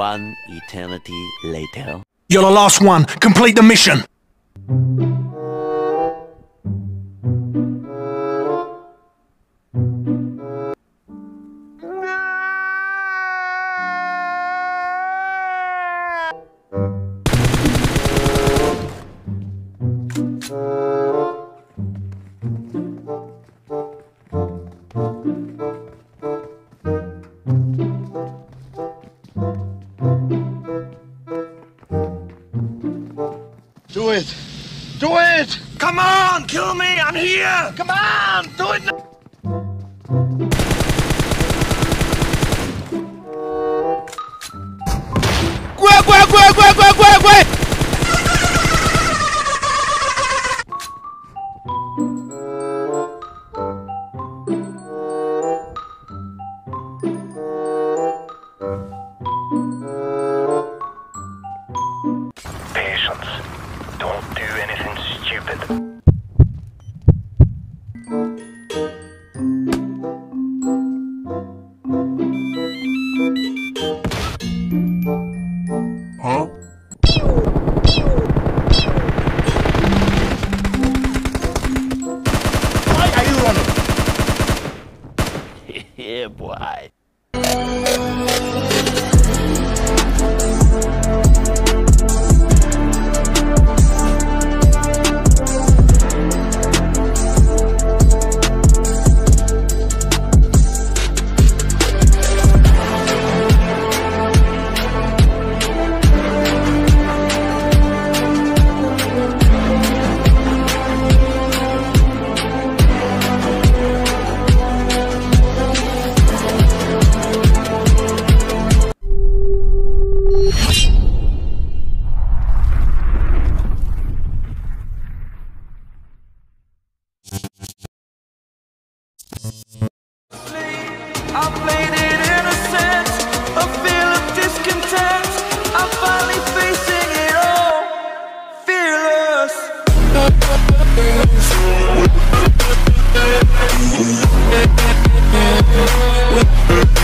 One eternity later. You're the last one. Complete the mission. It! Do it! Come on, kill me. I'm here. Come on! Do it now! Quick, quick, quick, quick, quick, quick, quick. Patience. Don't do anything stupid. Why are you running? Yeah, boy. We'll